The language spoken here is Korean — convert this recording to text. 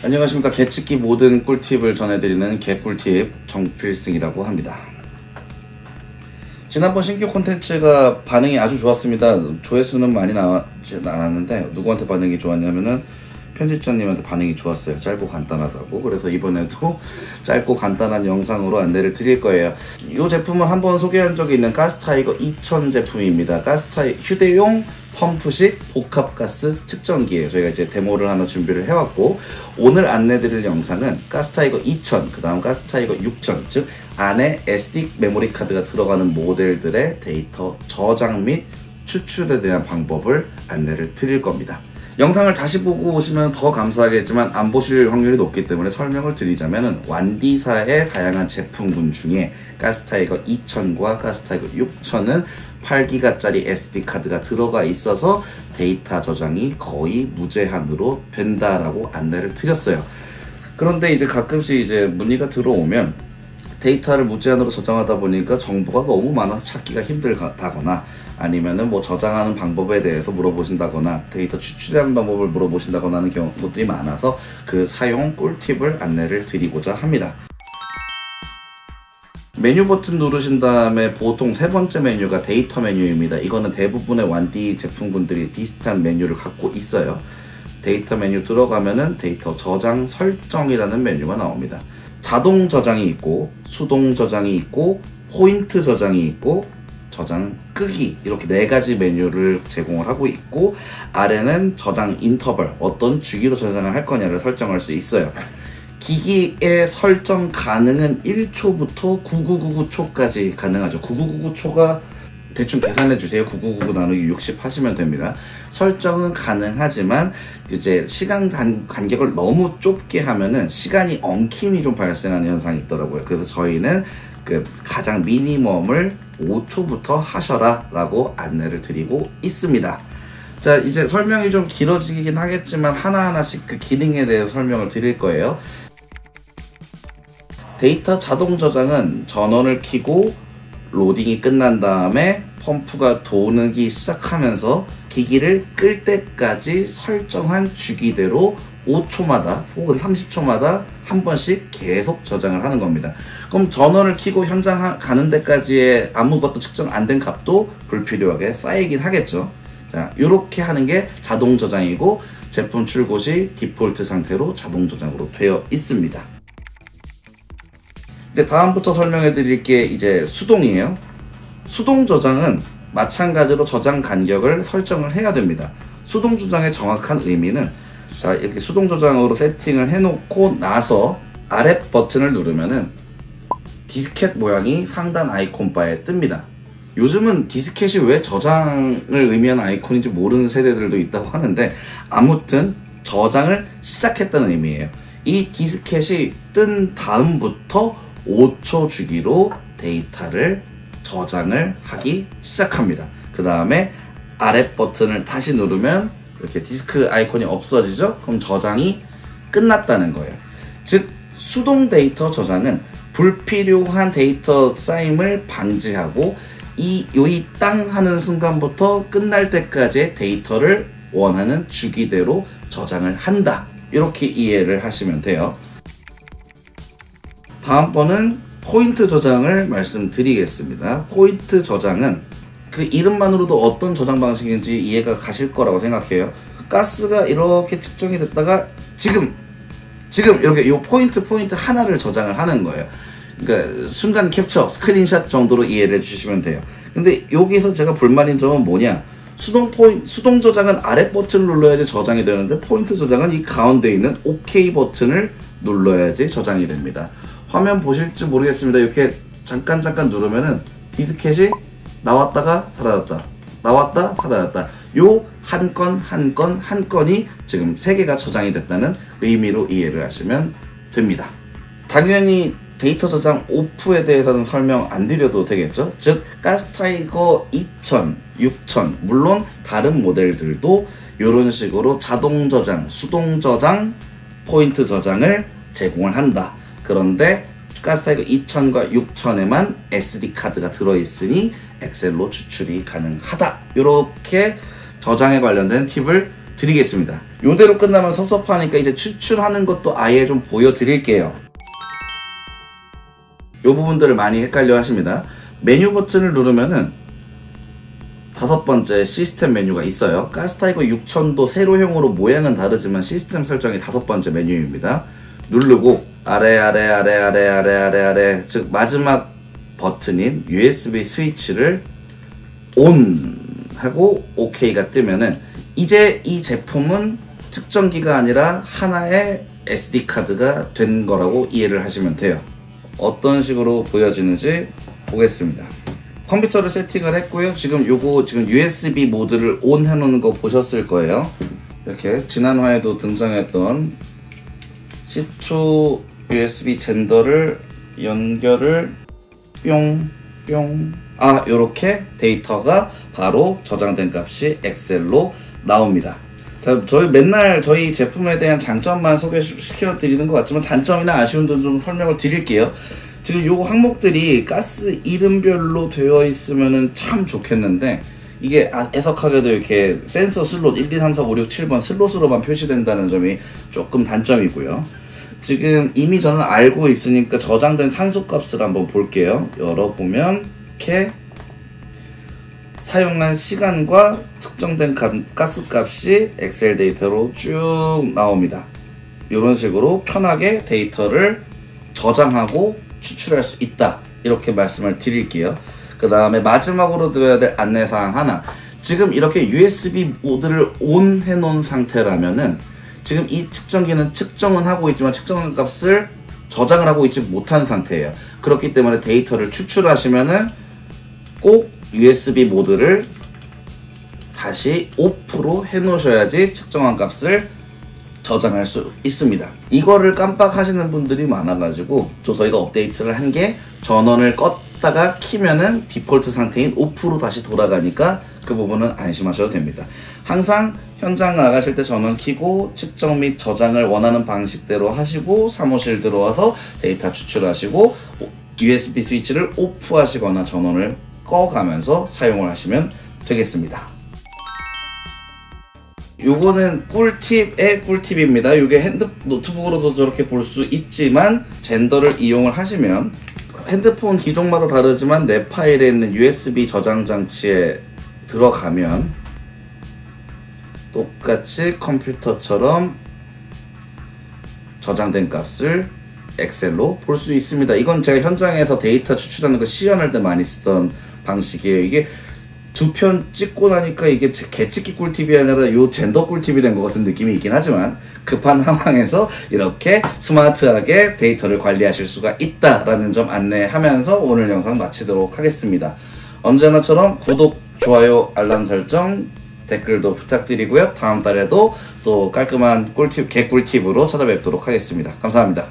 안녕하십니까. 개찍기 모든 꿀팁을 전해드리는 개꿀팁 정필승이라고 합니다. 지난번 신규 콘텐츠가 반응이 아주 좋았습니다. 조회수는 많이 나왔지 않았는데 누구한테 반응이 좋았냐면은 편집자님한테 반응이 좋았어요. 짧고 간단하다고. 그래서 이번에도 짧고 간단한 영상으로 안내를 드릴 거예요. 이 제품은 한번 소개한 적이 있는 가스타이거 2000 제품입니다. 가스타이 휴대용 펌프식 복합가스 측정기예요. 저희가 이제 데모를 하나 준비를 해왔고 오늘 안내드릴 영상은 가스타이거 2000, 그 다음 가스타이거 6000, 즉 안에 SD 메모리 카드가 들어가는 모델들의 데이터 저장 및 추출에 대한 방법을 안내를 드릴 겁니다. 영상을 다시 보고 오시면 더 감사하겠지만 안 보실 확률이 높기 때문에 설명을 드리자면 완디사의 다양한 제품군 중에 가스타이거 2000과 가스타이거 6000은 8기가짜리 SD카드가 들어가 있어서 데이터 저장이 거의 무제한으로 된다라고 안내를 드렸어요. 그런데 이제 가끔씩 이제 문의가 들어오면 데이터를 무제한으로 저장하다 보니까 정보가 너무 많아서 찾기가 힘들다거나 아니면은 뭐 저장하는 방법에 대해서 물어보신다거나 데이터 추출하는 방법을 물어보신다거나 하는 경우들이 많아서 그 사용 꿀팁을 안내를 드리고자 합니다. 메뉴 버튼 누르신 다음에 보통 세 번째 메뉴가 데이터 메뉴입니다. 이거는 대부분의 완디 제품군들이 비슷한 메뉴를 갖고 있어요. 데이터 메뉴 들어가면은 데이터 저장 설정이라는 메뉴가 나옵니다. 자동 저장이 있고 수동 저장이 있고 포인트 저장이 있고 저장 끄기 이렇게 네 가지 메뉴를 제공을 하고 있고 아래는 저장 인터벌 어떤 주기로 저장을 할 거냐를 설정할 수 있어요. 기기의 설정 가능은 1초부터 9999초까지 가능하죠. 9999초가 대충 계산해 주세요. 9999 나누기 60 하시면 됩니다. 설정은 가능하지만 이제 시간 간, 간격을 너무 좁게 하면은 시간이 엉킴이 좀 발생하는 현상이 있더라고요. 그래서 저희는 그 가장 미니멈을 5초부터 하셔라 라고 안내를 드리고 있습니다. 자 이제 설명이 좀 길어지긴 하겠지만 하나하나씩 그 기능에 대해 설명을 드릴 거예요. 데이터 자동 저장은 전원을 켜고 로딩이 끝난 다음에 펌프가 도는기 시작하면서 기기를 끌 때까지 설정한 주기대로 5초마다 혹은 30초마다 한 번씩 계속 저장을 하는 겁니다. 그럼 전원을 켜고 현장 가는 데까지의 아무것도 측정 안 된 값도 불필요하게 쌓이긴 하겠죠. 자, 이렇게 하는 게 자동 저장이고 제품 출고 시 디폴트 상태로 자동 저장으로 되어 있습니다. 이제 다음부터 설명해 드릴 게 이제 수동이에요. 수동 저장은 마찬가지로 저장 간격을 설정을 해야 됩니다. 수동 저장의 정확한 의미는 자 이렇게 수동 저장으로 세팅을 해놓고 나서 아래 버튼을 누르면은 디스켓 모양이 상단 아이콘 바에 뜹니다. 요즘은 디스켓이 왜 저장을 의미하는 아이콘인지 모르는 세대들도 있다고 하는데 아무튼 저장을 시작했다는 의미예요. 이 디스켓이 뜬 다음부터 5초 주기로 데이터를 저장을 하기 시작합니다. 그 다음에 아래 버튼을 다시 누르면 이렇게 디스크 아이콘이 없어지죠? 그럼 저장이 끝났다는 거예요. 즉 수동 데이터 저장은 불필요한 데이터 쌓임을 방지하고 이 요이 땅 하는 순간부터 끝날 때까지의 데이터를 원하는 주기대로 저장을 한다. 이렇게 이해를 하시면 돼요. 다음번은 포인트 저장을 말씀드리겠습니다. 포인트 저장은 그 이름만으로도 어떤 저장 방식인지 이해가 가실 거라고 생각해요. 가스가 이렇게 측정이 됐다가 지금 지금 이렇게 요 포인트 포인트 하나를 저장을 하는 거예요. 그러니까 순간 캡처 스크린샷 정도로 이해를 해주시면 돼요. 근데 여기서 제가 불만인 점은 뭐냐? 수동 포인 수동 저장은 아래 버튼을 눌러야지 저장이 되는데 포인트 저장은 이 가운데 있는 OK 버튼을 눌러야지 저장이 됩니다. 화면 보실지 모르겠습니다. 이렇게 잠깐 잠깐 누르면은 디스켓이 나왔다가 사라졌다. 나왔다 사라졌다. 요 한 건 한 건 한 건이 지금 세 개가 저장이 됐다는 의미로 이해를 하시면 됩니다. 당연히 데이터 저장 오프에 대해서는 설명 안 드려도 되겠죠? 즉 가스타이거 2000, 6000 물론 다른 모델들도 이런 식으로 자동 저장, 수동 저장, 포인트 저장을 제공을 한다. 그런데 가스타이거 2000과 6000에만 SD 카드가 들어있으니 엑셀로 추출이 가능하다. 이렇게 저장에 관련된 팁을 드리겠습니다. 요대로 끝나면 섭섭하니까 이제 추출하는 것도 아예 좀 보여드릴게요. 요 부분들을 많이 헷갈려 하십니다. 메뉴 버튼을 누르면은 다섯 번째 시스템 메뉴가 있어요. 가스타이거 6000도 세로형으로 모양은 다르지만 시스템 설정이 다섯 번째 메뉴입니다. 누르고 아래 아래 아래 아래 아래 아래 아래 즉 마지막 버튼인 USB 스위치를 온 하고 OK가 뜨면은 이제 이 제품은 측정기가 아니라 하나의 SD 카드가 된 거라고 이해를 하시면 돼요. 어떤 식으로 보여지는지 보겠습니다. 컴퓨터를 세팅을 했고요. 지금 요거 지금 USB 모드를 온 해놓는 거 보셨을 거예요. 이렇게 지난 화에도 등장했던 C2 USB 젠더를 연결을 뿅 뿅 아 요렇게 데이터가 바로 저장된 값이 엑셀로 나옵니다. 자, 저희 맨날 저희 제품에 대한 장점만 소개시켜 드리는 것 같지만 단점이나 아쉬운 점좀 설명을 드릴게요. 지금 요 항목들이 가스 이름별로 되어 있으면 참 좋겠는데 이게 아, 애석하게도 이렇게 센서 슬롯 1, 2, 3, 4, 5, 6, 7번 슬롯으로만 표시된다는 점이 조금 단점이고요. 지금 이미 저는 알고 있으니까 저장된 산소 값을 한번 볼게요. 열어보면 이렇게 사용한 시간과 측정된 가스 값이 엑셀 데이터로 쭉 나옵니다. 이런 식으로 편하게 데이터를 저장하고 추출할 수 있다. 이렇게 말씀을 드릴게요. 그 다음에 마지막으로 드려야 될 안내사항 하나. 지금 이렇게 USB 모드를 온 해놓은 상태라면은 지금 이 측정기는 측정은 하고 있지만 측정 값을 저장을 하고 있지 못한 상태예요. 그렇기 때문에 데이터를 추출하시면은 꼭 USB 모드를 다시 오프로 해놓으셔야지 측정한 값을 저장할 수 있습니다. 이거를 깜빡하시는 분들이 많아가지고 저 저희가 업데이트를 한 게 전원을 껐 다가 키면은 디폴트 상태인 오프로 다시 돌아가니까 그 부분은 안심하셔도 됩니다. 항상 현장 나가실 때 전원 키고 측정 및 저장을 원하는 방식대로 하시고 사무실 들어와서 데이터 추출하시고 USB 스위치를 오프하시거나 전원을 꺼가면서 사용을 하시면 되겠습니다. 요거는 꿀팁의 꿀팁입니다. 이게 핸드 노트북으로도 저렇게 볼 수 있지만 젠더를 이용을 하시면 핸드폰 기종마다 다르지만 내 파일에 있는 USB 저장 장치에 들어가면 똑같이 컴퓨터처럼 저장된 값을 엑셀로 볼 수 있습니다. 이건 제가 현장에서 데이터 추출하는 거 시연할 때 많이 쓰던 방식이에요. 이게 두 편 찍고 나니까 이게 계측기 꿀팁이 아니라 요 젠더 꿀팁이 된 것 같은 느낌이 있긴 하지만 급한 상황에서 이렇게 스마트하게 데이터를 관리하실 수가 있다라는 점 안내하면서 오늘 영상 마치도록 하겠습니다. 언제나처럼 구독, 좋아요, 알람 설정, 댓글도 부탁드리고요. 다음 달에도 또 깔끔한 꿀팁, 개꿀팁으로 찾아뵙도록 하겠습니다. 감사합니다.